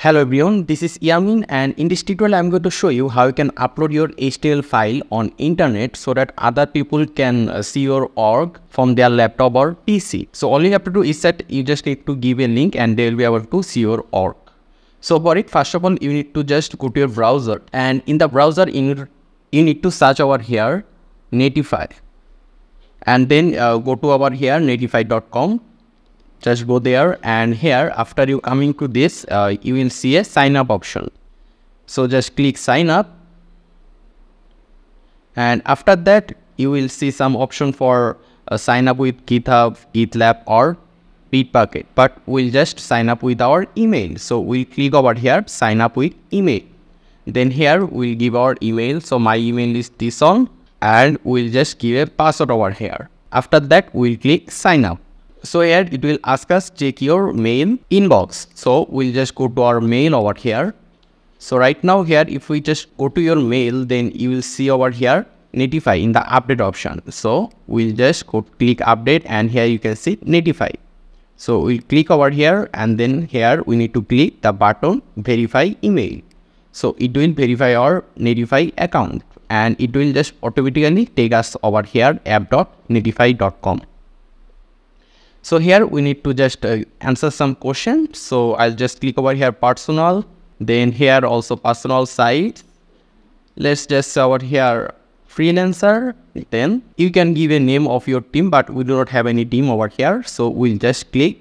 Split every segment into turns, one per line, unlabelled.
Hello everyone, this is Yamin and in this tutorial I'm going to show you how you can upload your HTML file on internet so that other people can uh, see your org from their laptop or PC. So all you have to do is that you just need to give a link and they'll be able to see your org. So for it, first of all, you need to just go to your browser and in the browser, you need to search over here, Netlify and then uh, go to over here, netlify.com just go there and here after you coming to this uh, you will see a sign up option. So just click sign up. And after that you will see some option for uh, sign up with github gitlab or bitbucket. But we'll just sign up with our email. So we'll click over here sign up with email. Then here we'll give our email. So my email is this one and we'll just give a password over here. After that we'll click sign up so here it will ask us check your mail inbox. So we'll just go to our mail over here. So right now here if we just go to your mail then you will see over here Netlify in the update option. So we'll just go click update and here you can see Netlify. so we'll click over here and then here we need to click the button verify email. So it will verify our Netlify account and it will just automatically take us over here app.netlify.com so here we need to just uh, answer some questions. So I'll just click over here personal. Then here also personal site. Let's just over here freelancer. Then you can give a name of your team, but we do not have any team over here. So we'll just click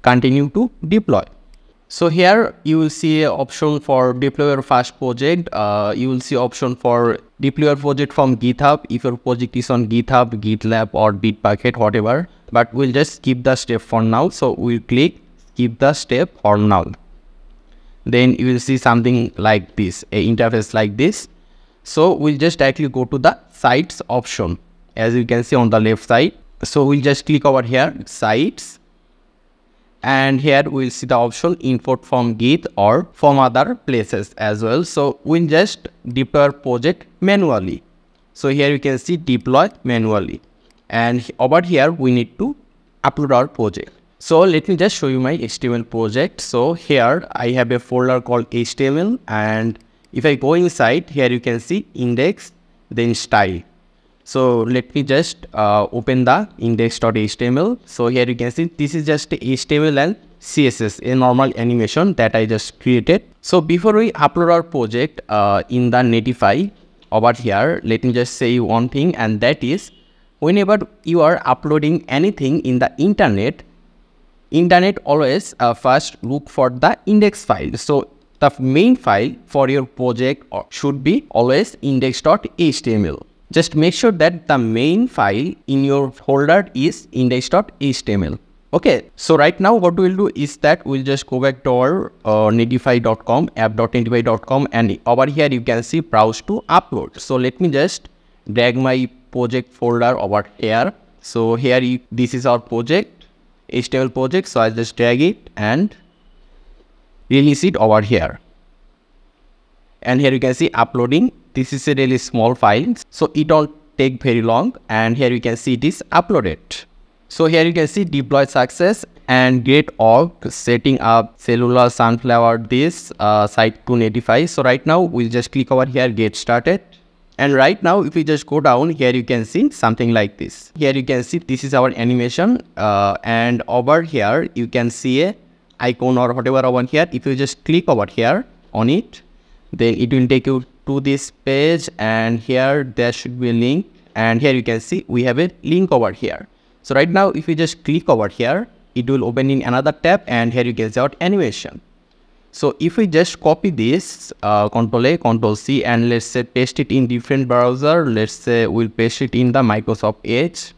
continue to deploy. So here you will see an option for deploy your first project. Uh, you will see option for deploy your project from GitHub if your project is on GitHub, GitLab or Bitbucket, whatever but we'll just skip the step for now. So we'll click skip the step for now. Then you will see something like this a interface like this. So we'll just directly go to the sites option. As you can see on the left side. So we'll just click over here sites. And here we'll see the option import from git or from other places as well. So we'll just deploy project manually. So here you can see deploy manually and over here we need to upload our project. So let me just show you my html project. So here i have a folder called html and if i go inside here you can see index then style. So let me just uh, open the index.html so here you can see this is just html and css a normal animation that i just created. So before we upload our project uh, in the netlify over here let me just say one thing and that is whenever you are uploading anything in the internet internet always uh, first look for the index file. So the main file for your project should be always index.html just make sure that the main file in your folder is index.html okay so right now what we'll do is that we'll just go back to our uh, netlify.com app.netlify.com and over here you can see browse to upload. So let me just drag my project folder over here. So here you, this is our project html project so i'll just drag it and release it over here. And here you can see uploading. This is a really small file so it won't take very long and here you can see it is uploaded. So here you can see deploy success and get org setting up cellular sunflower this uh, site to Netlify so right now we'll just click over here get started and right now, if we just go down here, you can see something like this. Here you can see this is our animation uh, and over here, you can see a icon or whatever over here. If you just click over here on it, then it will take you to this page and here there should be a link and here you can see we have a link over here. So right now, if you just click over here, it will open in another tab and here you can see our animation. So if we just copy this, uh, Control A, Control C, and let's say paste it in different browser, let's say we'll paste it in the Microsoft Edge.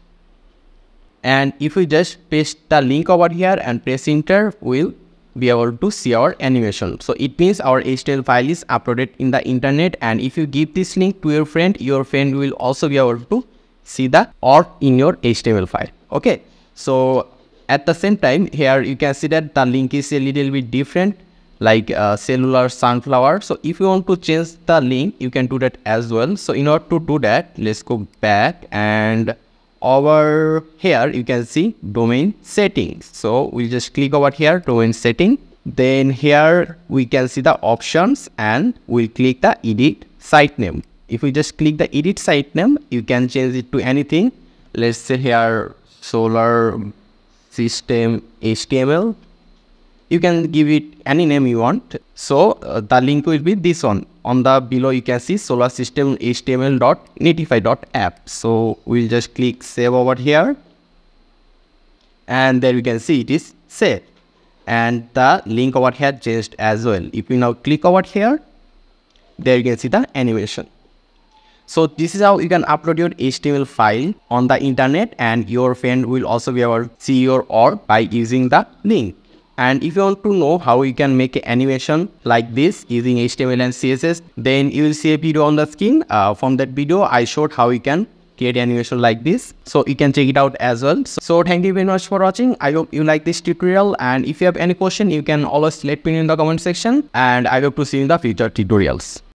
And if we just paste the link over here and press enter, we'll be able to see our animation. So it means our HTML file is uploaded in the internet. And if you give this link to your friend, your friend will also be able to see the or in your HTML file. Okay. So at the same time here, you can see that the link is a little bit different like uh, cellular sunflower. So if you want to change the link you can do that as well. So in order to do that let's go back and over here you can see domain settings. So we'll just click over here domain setting. Then here we can see the options and we'll click the edit site name. If we just click the edit site name you can change it to anything. Let's say here solar system html you can give it any name you want. So uh, the link will be this one. On the below you can see solar system html.netlify.app so we'll just click save over here. And there you can see it is saved. And the link over here changed as well. If you now click over here there you can see the animation. So this is how you can upload your html file on the internet and your friend will also be able to see your org by using the link and if you want to know how you can make an animation like this using html and css then you will see a video on the screen. Uh, from that video i showed how you can create animation like this. So you can check it out as well. So thank you very much for watching. I hope you like this tutorial. And if you have any question you can always let me know in the comment section. And i hope to see you in the future tutorials